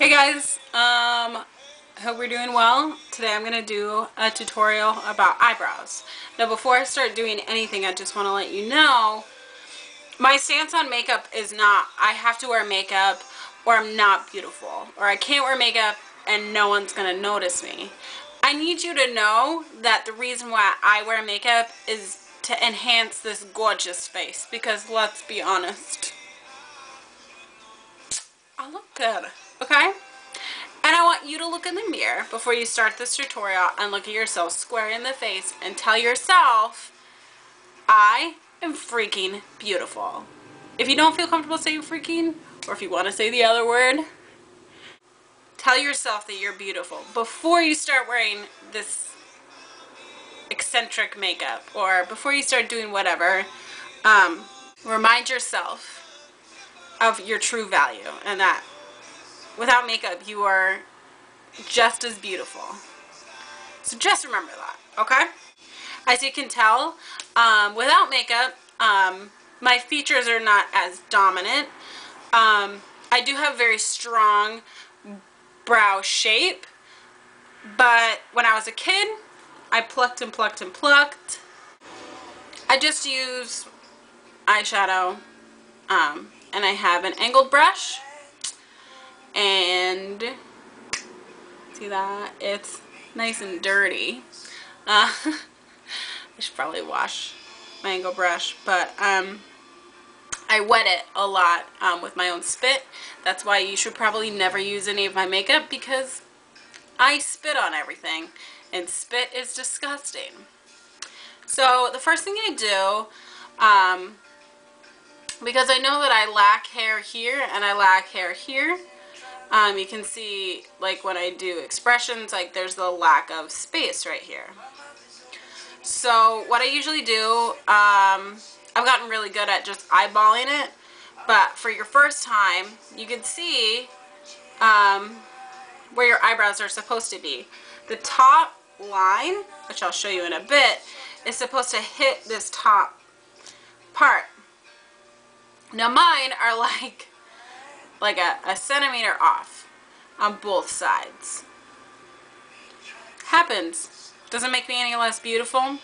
Hey guys, um, hope we're doing well. Today I'm going to do a tutorial about eyebrows. Now before I start doing anything, I just want to let you know, my stance on makeup is not, I have to wear makeup or I'm not beautiful. Or I can't wear makeup and no one's going to notice me. I need you to know that the reason why I wear makeup is to enhance this gorgeous face. Because let's be honest, I look good okay? And I want you to look in the mirror before you start this tutorial and look at yourself square in the face and tell yourself, I am freaking beautiful. If you don't feel comfortable saying freaking, or if you want to say the other word, tell yourself that you're beautiful before you start wearing this eccentric makeup or before you start doing whatever. Um, remind yourself of your true value and that without makeup, you are just as beautiful. So just remember that, okay? As you can tell, um, without makeup, um, my features are not as dominant. Um, I do have very strong brow shape, but when I was a kid, I plucked and plucked and plucked. I just use eyeshadow, um, and I have an angled brush and see that? It's nice and dirty. Uh, I should probably wash my angle brush but um, I wet it a lot um, with my own spit. That's why you should probably never use any of my makeup because I spit on everything and spit is disgusting. So the first thing I do um, because I know that I lack hair here and I lack hair here um, you can see like when I do expressions like there's the lack of space right here. So what I usually do, um, I've gotten really good at just eyeballing it, but for your first time you can see um, where your eyebrows are supposed to be. The top line, which I'll show you in a bit, is supposed to hit this top part. Now mine are like like a, a centimeter off on both sides. Happens. Doesn't make me any less beautiful.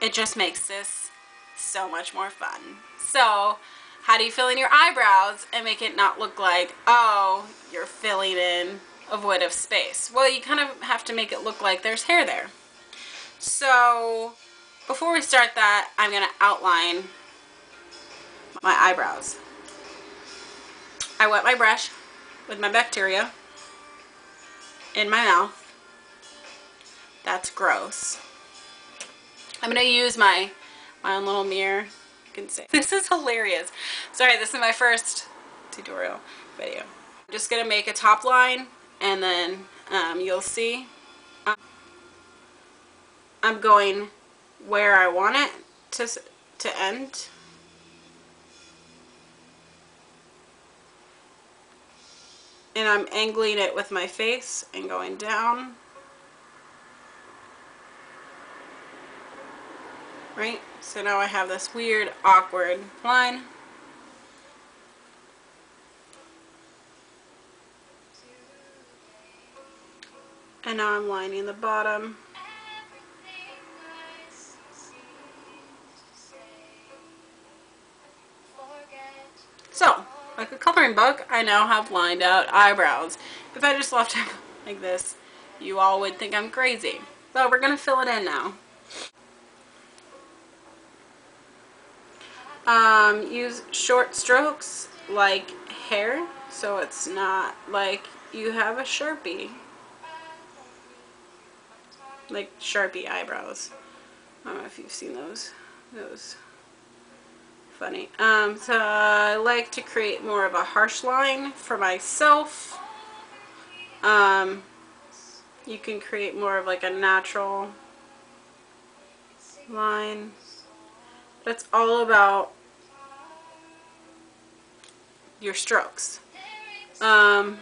It just makes this so much more fun. So, how do you fill in your eyebrows and make it not look like, oh, you're filling in a void of space? Well, you kind of have to make it look like there's hair there. So, before we start that, I'm going to outline my eyebrows. I wet my brush with my bacteria in my mouth. That's gross. I'm going to use my, my own little mirror. You can see. This is hilarious. Sorry, this is my first tutorial video. I'm just going to make a top line and then um, you'll see I'm going where I want it to, to end. And I'm angling it with my face and going down. Right? So now I have this weird, awkward line. And now I'm lining the bottom. Like a coloring book, I now have lined out eyebrows. If I just left it like this, you all would think I'm crazy. But we're going to fill it in now. Um, use short strokes like hair, so it's not like you have a Sharpie. Like Sharpie eyebrows. I don't know if you've seen those. Those funny. Um, so I like to create more of a harsh line for myself. Um, you can create more of like a natural line. That's all about your strokes. Um,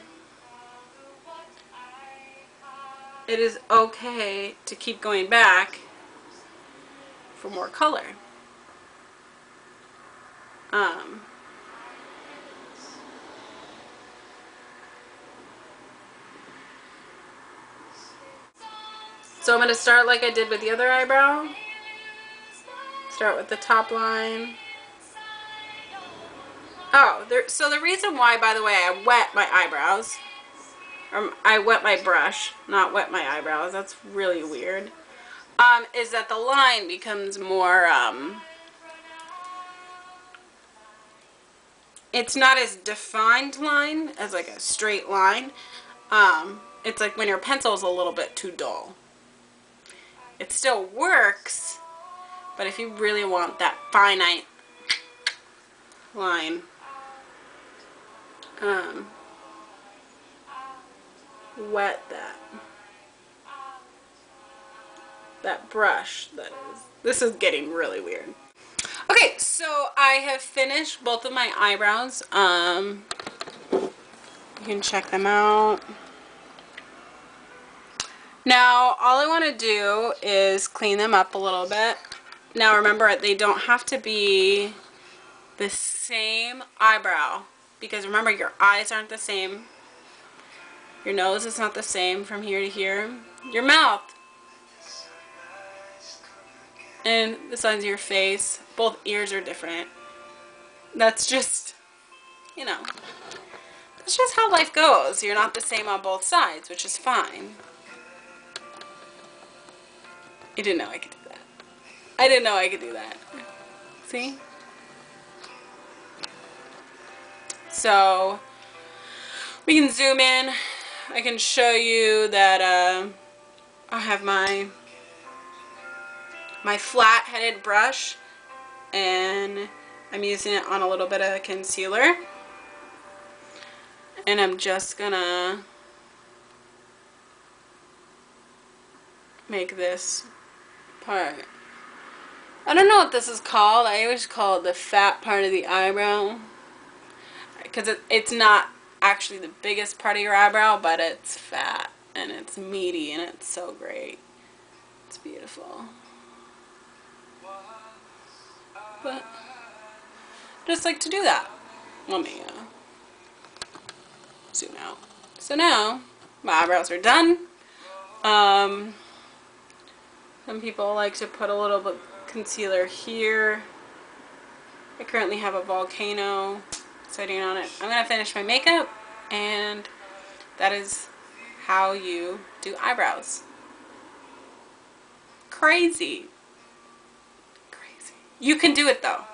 it is okay to keep going back for more color. Um, so I'm going to start like I did with the other eyebrow. Start with the top line. Oh, there, so the reason why, by the way, I wet my eyebrows, or I wet my brush, not wet my eyebrows, that's really weird, um, is that the line becomes more, um, it's not as defined line as like a straight line. Um, it's like when your pencil is a little bit too dull. It still works, but if you really want that finite line, um, wet that. That brush, that is. This is getting really weird. Okay, so I have finished both of my eyebrows. Um, you can check them out. Now, all I want to do is clean them up a little bit. Now, remember, they don't have to be the same eyebrow because remember, your eyes aren't the same. Your nose is not the same from here to here. Your mouth and the sides of your face, both ears are different. That's just, you know, that's just how life goes. You're not the same on both sides, which is fine. You didn't know I could do that. I didn't know I could do that. See? So, we can zoom in. I can show you that uh, I have my my flat-headed brush and I'm using it on a little bit of concealer and I'm just gonna make this part. I don't know what this is called. I always call it the fat part of the eyebrow because it, it's not actually the biggest part of your eyebrow but it's fat and it's meaty and it's so great. It's beautiful. But just like to do that. Let me uh, zoom out. So now my eyebrows are done. Um, some people like to put a little bit concealer here. I currently have a volcano sitting on it. I'm going to finish my makeup and that is how you do eyebrows. Crazy. You can do it though.